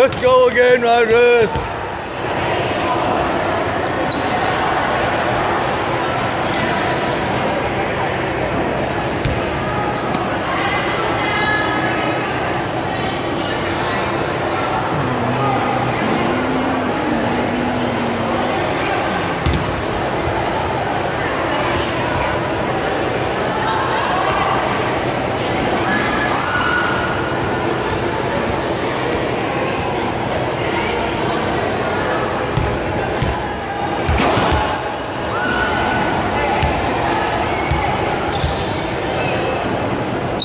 Let's go again, Riders!